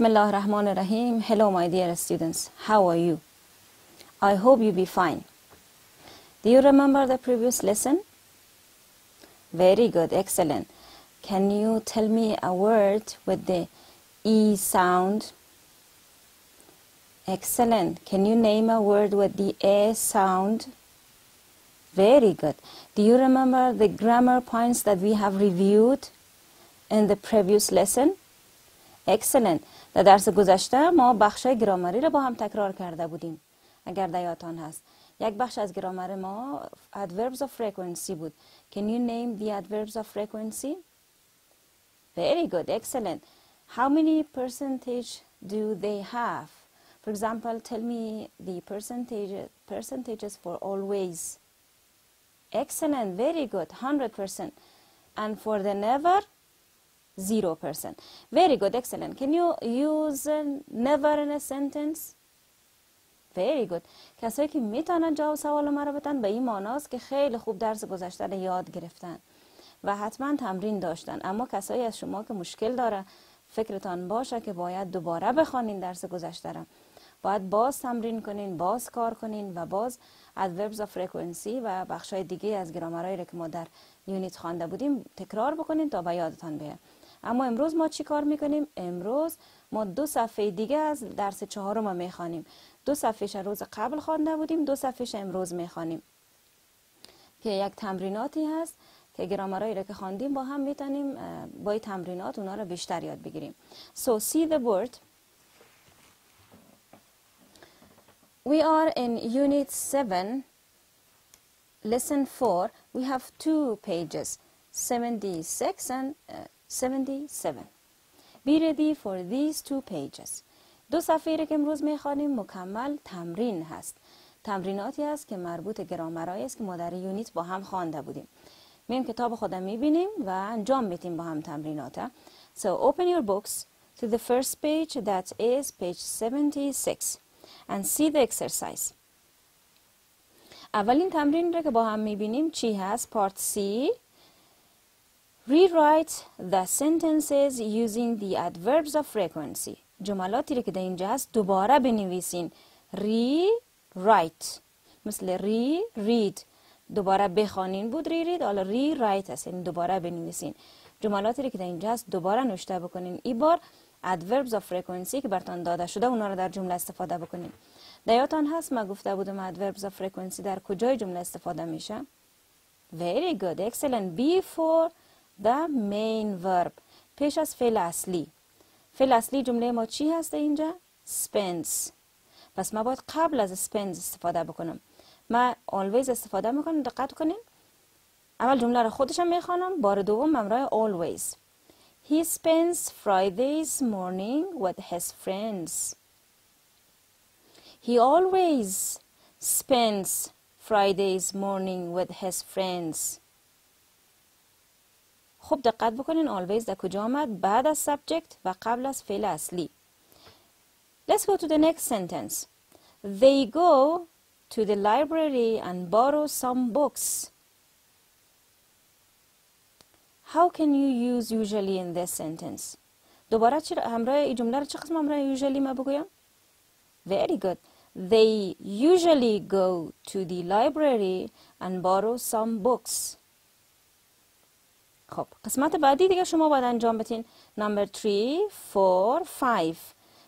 Bismillah ar-Rahman ar-Rahim. Hello, my dear students. How are you? I hope you be fine. Do you remember the previous lesson? Very good, excellent. Can you tell me a word with the E sound? Excellent. Can you name a word with the A sound? Very good. Do you remember the grammar points that we have reviewed in the previous lesson? Excellent. در درس گذشته ما بخش گرامری رو با هم تکرار کرده بودیم. اگر دیاتان هست. یک بخش از گرامر ما adverbs of frequency بود. Can you name the adverbs of frequency? Very good. Excellent. How many percentage do they have? For example, tell me the percentage, percentages for always. Excellent, very good, 100%. And for the never, 0%. Very good, excellent. Can you use never in a sentence? Very good. کسایی که می‌تونن جواب سوال ما رو بدن به این معناست که خیلی خوب درس گذشته رو یاد گرفتن و حتما تمرین داشتن اما کسایی از شما که مشکل داره فکرتان باشه که باید دوباره بخوانین درس گذشته رو باید باز تمرین کنین باز کار کنین و باز adverbs of frequency و بخشای دیگه از گرامرهایی که ما در یونیت خوانده بودیم تکرار بکنین تا به یادتان بیاد اما امروز ما چی کار می‌کنیم؟ امروز ما دو صفحه دیگه از درس چهارم می‌خوانیم. دو صفحهش روز قبل خوانده بودیم دو صفحهش امروز می‌خوانیم. که یک تمریناتی هست که گرامرهایی رو که خواندیم با هم می‌تونیم با این تمرینات اونا رو بیشتر یاد بگیریم. So see the word We are in Unit 7, Lesson 4. We have two pages, 76 and 77. Be ready for these two pages. دو صفحه که امروز می‌خوانیم مکمل تمرین هست. تمریناتی است که مربوط گرامرهایی است که ما در یونیت با هم خوانده بودیم. میم کتاب خودم می‌بینیم و انجام میتیم با هم تمرینات. So open your books to the first page that is page 76. and see the exercise. اولین تمرین رو که با هم می‌بینیم چی هست؟ Part C Rewrite the sentences using the adverbs of frequency. جملاتی که در اینجا هست دوباره بنویسین. Rewrite. مثل ری read دوباره بخوانین. بود ری رید حالا ری رایت هست یعنی دوباره بنویسین. جملاتی که در اینجا هست دوباره نوشته بکنین. ای بار adverbs of frequency که براتون داده شده اونا رو در جمله استفاده بکنین. دیاتان هست ما گفته بودم adverbs of frequency در کجای جمله استفاده میشه؟ Very good. Excellent. Before the main verb پیش از فعل اصلی فعل اصلی جمله ما چی هست اینجا spends پس ما باید قبل از spends استفاده بکنم ما always استفاده می‌کنم دقت کنین اول جمله رو خودشم می‌خوانم بار دوم ممرای always He spends Fridays morning with his friends. He always spends Fridays morning with his friends. خوب دقت بکنین always در کجا آمد بعد از subject و قبل از فعل اصلی. Let's go to the next sentence. They go to the library and borrow some books. How can you use usually in this sentence? دوباره چرا همراه این جمله رو چه قسم همراه usually ما بگویم؟ Very good. They usually go to the library and borrow some books. خب قسمت بعدی دیگه شما باید انجام بتین number 3 4 5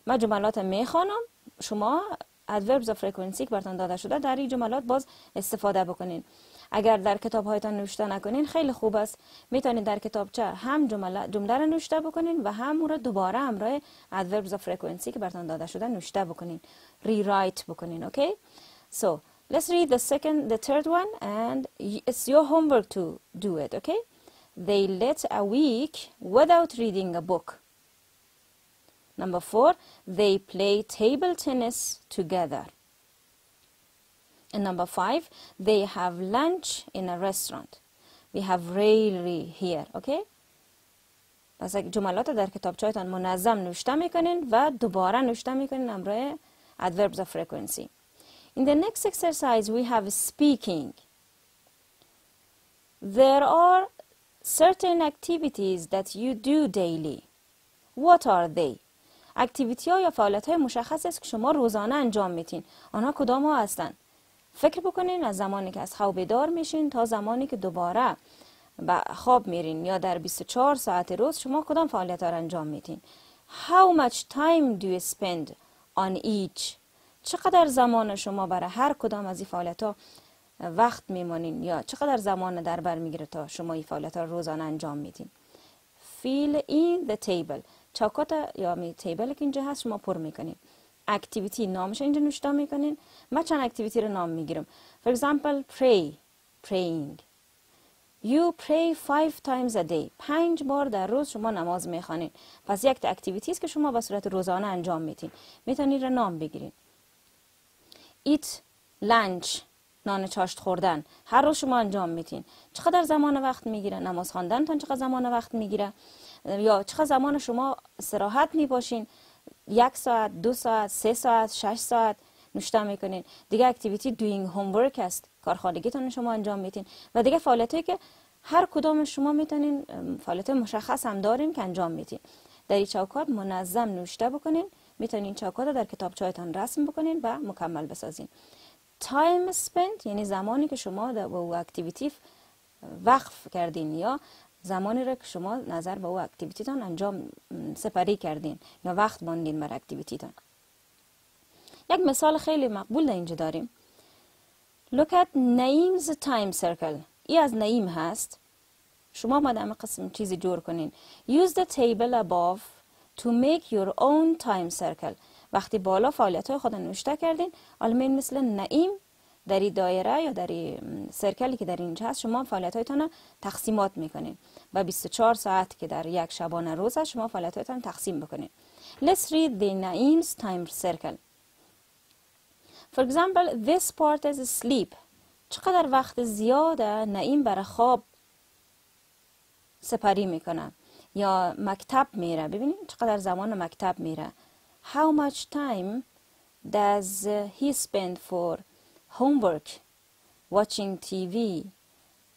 من جملات می‌خوانم. شما adverbs of frequency که براتون داده شده در این جملات باز استفاده بکنین. اگر در کتاب هایتان نوشته نکنین خیلی خوب است. می‌تونید در کتابچه هم جمله جمله رو نوشته بکنین و هم اون رو دوباره همراه adverbs of frequency که براتون داده شده نوشته بکنین. Rewrite بکنین اوکی so let's read the second the third one and it's your homework to do it okay? they let a week without reading a book number 4 they play table tennis together And number five, they have lunch in a restaurant. We have rarely here, okay? پس جملات در کتابچهتان منظم نوشته میکنین و دوباره نوشته میکنین همراه adverbs of frequency. In the next exercise, we have speaking. There are certain activities that you do daily. What are they? اکتیویتی ها یا فعالیت های مشخص است که شما روزانه انجام میتین آنها کدام ها هستند فکر بکنین از زمانی که از خواب بیدار میشین تا زمانی که دوباره به خواب میرین یا در 24 ساعت روز شما کدام فعالیت ها را انجام میتین How much time do you spend on each چقدر زمان شما برای هر کدام از این فعالیت ها وقت میمانین یا چقدر زمان در بر می‌گیره تا شما این فعالیت ها روزانه انجام میدین fill in the table چوکات یا همی table که اینجا هست شما پر می‌کنین activity نامش اینجا نوشته می‌کنین من چند activity رو نام می‌گیرم for example pray praying You pray five times a day. پنج بار در روز شما نماز می‌خوانین. پس یک activity است که شما به صورت روزانه انجام میتین. می‌تونید را نام بگیرین. Eat lunch. نان چاشت خوردن. هر روز شما انجام میتین. چقدر زمان وقت می‌گیره؟ نماز خواندن تا چقدر زمان وقت می‌گیره؟ یا چقدر زمان شما استراحت می‌باشین؟ یک ساعت، دو ساعت، سه ساعت، شش ساعت نوشته می‌کنین. دیگه اکتیویتی دوینگ هومورک است. کارخانگیتون شما انجام میتین و دیگه فعالیتی که هر کدام شما می‌تونین فعالیت مشخص هم دارین که انجام میتین در این چوکات منظم نوشته بکنین می‌تونین چوکات در کتابچه‌تان رسم بکنین و مکمل بسازین time spent یعنی زمانی که شما در او activity وقف کردین یا زمانی را که شما نظر به او activity تان انجام سپری کردین یا وقت ماندین بر activity تان یک مثال خیلی مقبول در اینجا داریم. Look at Naim's time circle. ای از نعیم هست. شما مادم قسم چیزی جور کنین. Use the table above to make your own time circle. وقتی بالا فعالیت های خود نوشته کردین آلمین مثل نعیم در این دایره یا در این سرکلی که در اینجا هست شما فعالیت هایتان تقسیمات می‌کنین و 24 ساعت که در یک شبانه روز هست شما فعالیت هایتان تقسیم بکنین. Let's read the Naim's time circle. For example, this part is sleep. چقدر وقت زیاده نعیم برای خواب سپری می‌کنه یا مکتب میره. ببینید چقدر زمان مکتب میره. How much time does he spend for homework, watching TV,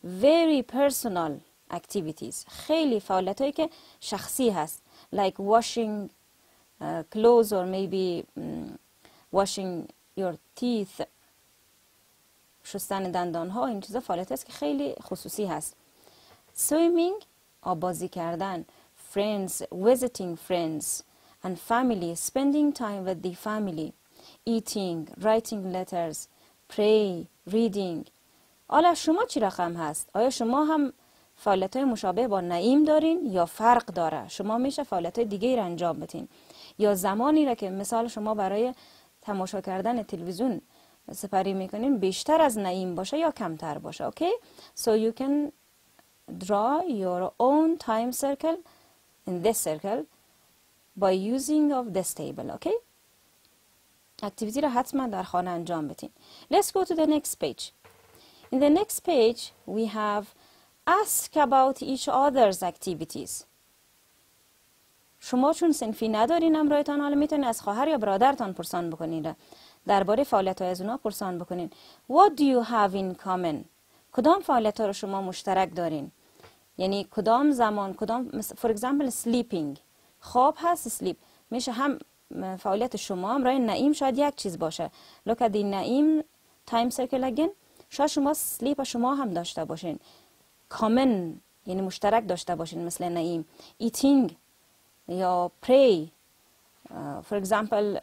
very personal activities خیلی فعالیت هایی که شخصی هست like washing uh, clothes or maybe um, washing your teeth شستن دندان ها این چیزا فعالیت است که خیلی خصوصی هست swimming آبازی کردن friends visiting friends And family spending time with the family eating writing letters pray reading. حالا شما چی رقم هست؟ آیا شما هم فعالیت های مشابه با نعیم دارین یا فرق داره؟ شما میشه فعالیت های دیگه را انجام بتین یا زمانی را که مثال شما برای تماشا کردن تلویزیون سپری می‌کنین بیشتر از نعیم باشه یا کمتر باشه اوکی؟ So you can draw your own time circle in this circle. By using of this table okay? اکتیویتی رو حتما در خانه انجام بدین. Let's go to the next page. In the next page we have ask about each other's activities. شما چون سنفی ندارین همراهتان حالا می‌تونید از خواهر یا برادرتان پرسان بکنید درباره فعالیت های از اونا پرسان بکنین. What do you have in common? کدام فعالیت ها رو شما مشترک دارین؟ یعنی کدام زمان کدام for example sleeping. خواب هست sleep میشه هم فعالیت شما هم رای نعیم شاید یک چیز باشه. look at the نعیم time circle again. شاید شما sleep شما هم داشته باشین. common یعنی مشترک داشته باشین مثل نعیم. eating یا uh, for example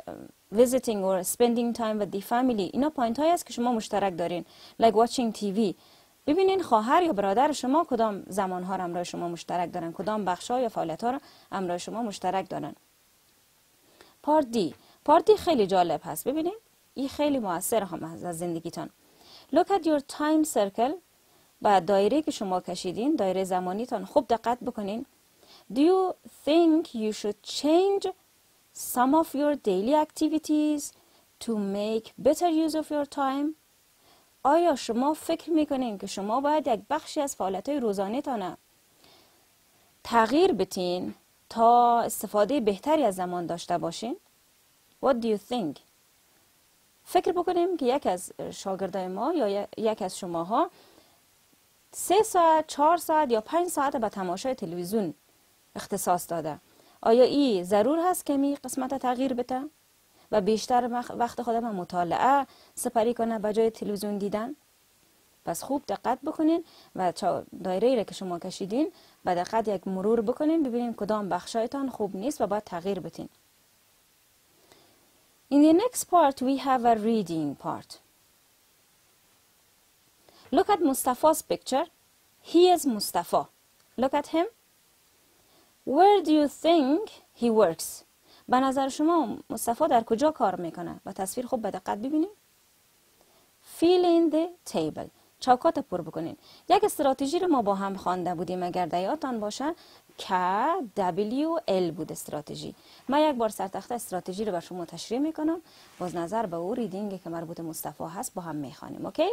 visiting or spending time with the family. اینا point هایی است که شما مشترک دارین. like watching TV ببینین خواهر یا برادر شما کدام زمان ها را شما مشترک دارن؟ کدام بخش ها یا فعالیت ها را امرای شما مشترک دارن؟ part D. part خیلی جالب هست. ببینین این خیلی موثر هم از زندگیتان. Look at your time circle و دایره که شما کشیدین دایره زمانیتان. خوب دقت بکنین. Do you think you should change some of your daily activities to make better use of your time? آیا شما فکر می‌کنین که شما باید یک بخشی از فعالیت های روزانه تانه تغییر بتین تا استفاده بهتری از زمان داشته باشین؟ What do you think? فکر بکنیم که یک از شاگردای ما یا یک از شماها سه ساعت، چهار ساعت یا پنج ساعت به تماشای تلویزیون اختصاص داده آیا ای ضرور هست که می قسمت تغییر بده و بیشتر وقت خودم مطالعه سپری کنه به جای تلویزیون دیدن پس خوب دقت بکنین و دایره ای که شما کشیدین به دقت یک مرور بکنین ببینین کدام بخشایتان خوب نیست و باید تغییر بتین In the next part we have a reading part. Look at Mustafa's picture. He is Mustafa. Look at him. Where do you think he works? به نظر شما مصطفی در کجا کار می‌کنه؟ و تصویر خوب به دقت ببینید. Fill in the table. چاکات پر بکنین. یک استراتژی رو ما با هم خوانده بودیم اگر دیاتان باشه که W L بود استراتژی. ما یک بار سرتخت استراتژی رو بر شما تشریح می‌کنم. باز نظر به او ریدینگ که مربوط مصطفی هست با هم می‌خوانیم. اوکی؟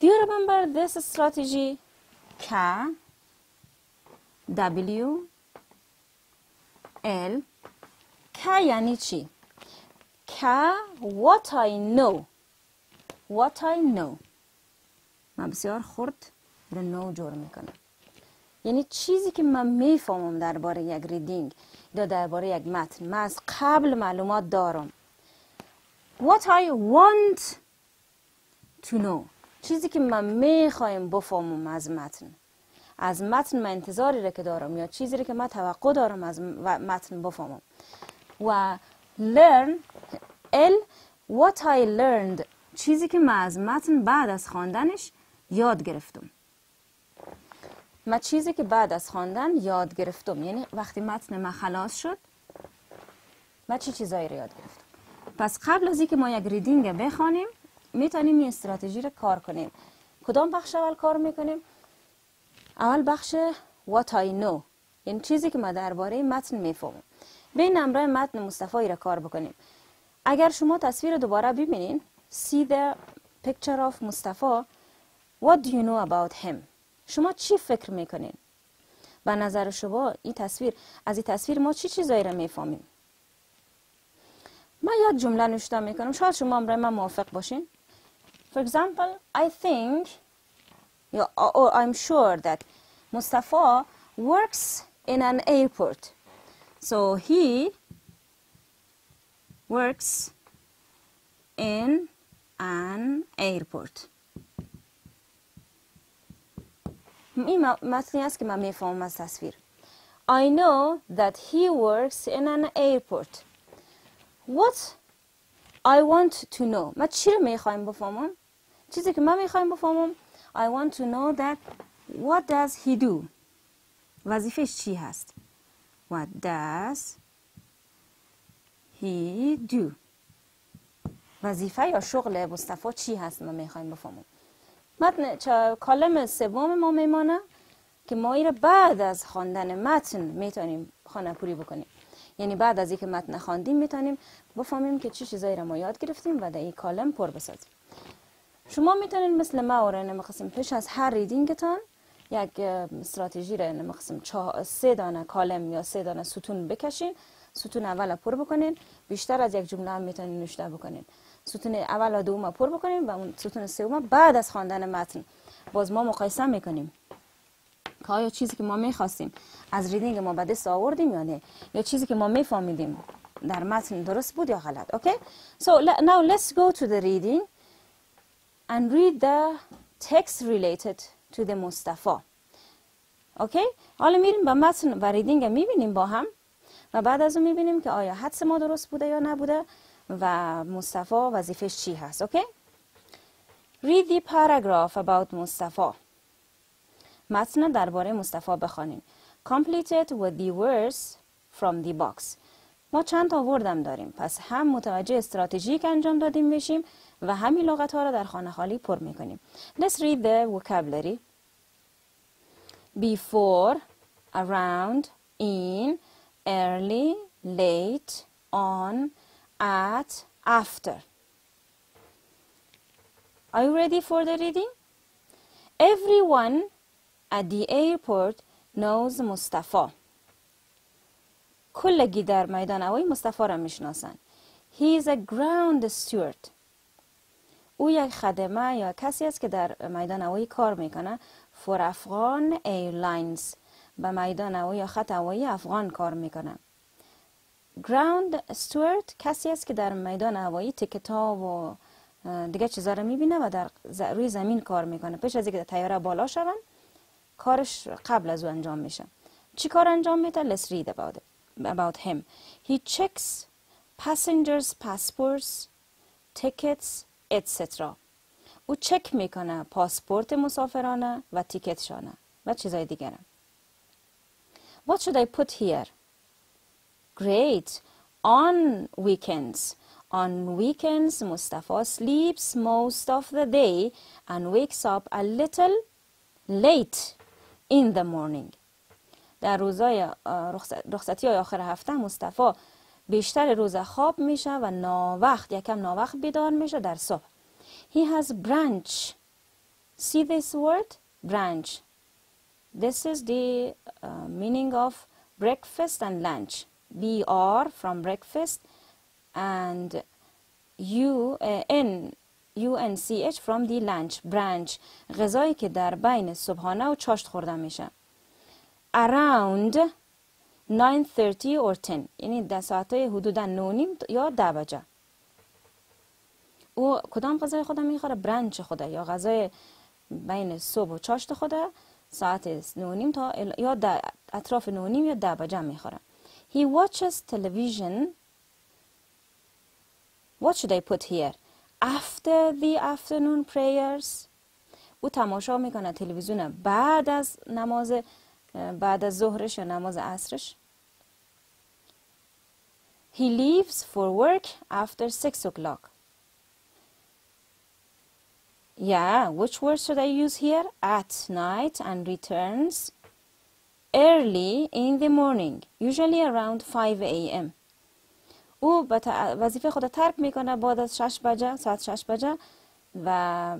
Do you remember this strategy? K W L K یعنی چی؟ K what I know. What I know. من بسیار خورد رو نو جور می‌کنم. یعنی چیزی که من می‌فهمم درباره یک ریدینگ یا درباره یک متن من از قبل معلومات دارم. What I want to know. چیزی که من می‌خوایم بفهمم از متن. از متن من انتظاری رو که دارم یا چیزی رو که من توقع دارم از متن بفهمم. و learn ال what I learned چیزی که من از متن بعد از خواندنش یاد گرفتم. من چیزی که بعد از خواندن یاد گرفتم. یعنی وقتی متن من خلاص شد من چی چیزایی رو یاد گرفتم؟ پس قبل از اینکه ما یک ریدینگ بخوانیم می‌تونیم این استراتژی رو کار کنیم. کدام بخش اول کار می‌کنیم؟ اول بخش what I know. یعنی چیزی که ما درباره متن می‌فهمم. به نمره متن مصطفی را کار بکنیم. اگر شما تصویر دوباره ببینین see the picture of مصطفی what do you know about him شما چی فکر می‌کنین؟ به نظر شما این تصویر از این تصویر ما چی چیزایی را می‌فهمیم؟ ما یک جمله نوشته می‌کنم. شاید شما امرای من موافق باشین. For example, I think, or I'm sure that Mustafa works in an airport. So he works in an airport. این متنی است که من میفهمم از تصویر. I know that he works in an airport. What I want to know. من چی رو میخوایم بفهمم؟ چیزی که من میخوایم بفهمم I want to know that what does he do وظیفش چی هست What does he do? وظیفه یا شغل مصطفی چی هست ما می‌خوایم بفهمم متن کالم سوم ما میمانه که ما را بعد از خواندن متن می‌تونیم خانه پوری بکنیم. یعنی بعد از اینکه متن خواندیم می‌تونیم بفهمیم که چی چیزایی را ما یاد گرفتیم و در این کالم پر بسازیم. شما می‌تونید مثل ما و نمقسم پیش از هر ریدینگتان یک استراتژی را نمقسم سه دانه کالم یا سه دانه ستون بکشین. ستون اول پر بکنین بیشتر از یک جمله هم می‌تونین نوشته بکنین. ستون اول و دوم پر بکنین و اون ستون سوم بعد از خواندن متن. باز ما مقایسه می‌کنیم که آیا چیزی که ما می‌خواستیم از reading ما به دست آوردیم یا نه یا چیزی که ما میفهمیدیم در متن درست بود یا غلط. Okay so now let's go to the reading and read the text related to the Mustafa okay حالا میریم با متن و reading می‌بینیم با هم و بعد از اون می‌بینیم که آیا حدس ما درست بوده یا نبوده و مصطفی وظیفش چی هست. Okay read the paragraph about Mustafa. متن درباره مصطفی بخوانیم. Complete it with the words from the box. ما چند تا وردم داریم. پس هم متوجه استراتژی که انجام دادیم بشیم و همین لغت ها را در خانه خالی پر می‌کنیم Let's read the vocabulary before around in early late on at after Are you ready for the reading? Everyone at the airport knows Mustafa. کلگی در میدان هوایی مصطفی را می‌شناسند. He is a ground steward. او یک خدمه یا کسی است که در میدان هوایی کار می‌کنه. for Afghan Airlines به میدان هوایی یا خط هوایی افغان کار می‌کنه. ground steward کسی است که در میدان هوایی تکت ها و دیگه چیزا رو می‌بینه و در روی زمین کار می‌کنه. پیش از اینکه تیاره بالا شون کارش قبل از او انجام میشه. چی کار انجام میده؟ Let's read about about him. He checks passengers passports tickets etc او چک می‌کنه پاسپورت مسافرانه و تیکتشانه و چیزای دیگه What should I put here? Great. On weekends. On weekends, Mustafa sleeps most of the day and wakes up a little late in the morning. در روزای رخصتی های آخر هفته مصطفی بیشتر روز خواب میشه و ناوقت یکم ناوقت بیدار میشه در صبح. He has branch. See this word? Branch. This is the uh, meaning of breakfast and lunch. BR from breakfast and U uh, N UNCH from the lunch branch غذایی که در بین صبحانه و چاشت خورده میشه around 9:30 or 10 یعنی در ساعت حدودا 9 یا 10 بجه او کدام غذای خدا می‌خوره؟ برنچ خدا یا غذای بین صبح و چاشت خدا ساعت نونیم تا یا در اطراف نونیم یا ده بجه می‌خوره. He watches television. What should I put here? After the afternoon prayers. او تماشا می‌کنه تلویزیون بعد از نماز بعد از ظهرش یا نماز عصرش. He leaves for work after 6 o'clock Yeah, which word should I use here? At night and returns early in the morning, usually around 5 a.m. او وظیفه خود ترک می‌کنه بعد از 6 بجه ساعت 6 بجه و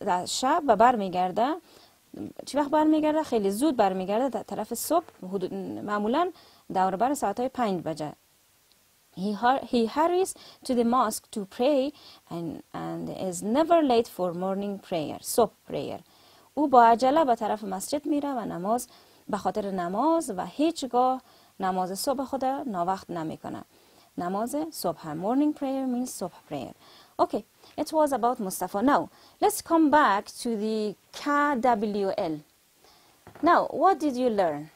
در شب و برمیگرده چی وقت برمیگرده خیلی زود برمیگرده در طرف صبح معمولا دور بر ساعت های 5 بجه He, he hurries to the mosque to pray and, and is never late for morning prayer, صبح prayer. او با عجله به طرف مسجد میره و نماز به خاطر نماز و هیچگاه نماز صبح خود ناوقت نمیکنه. نماز صبح morning prayer means صبح prayer. Okay, it was about Mustafa. Now, let's come back to the KWL. Now, what did you learn?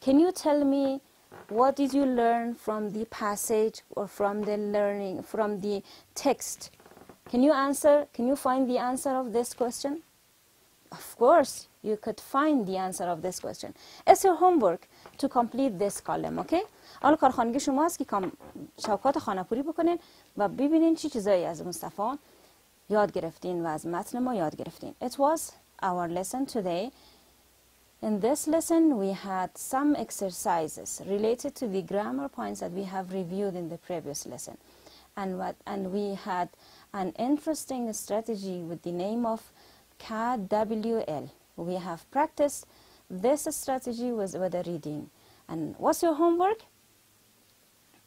Can you tell me what did you learn from the passage or from the learning from the text can you answer can you find the answer of this question of course you could find the answer of this question it's your homework to complete this column okay حالا کارخانگی شماست که شوکات خانه پوری بکنین و ببینین چی چیزایی از مصطفی یاد گرفتین و از متن ما یاد گرفتین it was our lesson today In this lesson, we had some exercises related to the grammar points that we have reviewed in the previous lesson. And, what, and we had an interesting strategy with the name of KWL. We have practiced this strategy with, with a reading. And what's your homework?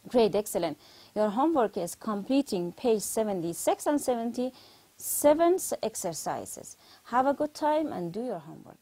Great, excellent. Your homework is completing page 76 and 77 exercises. Have a good time and do your homework.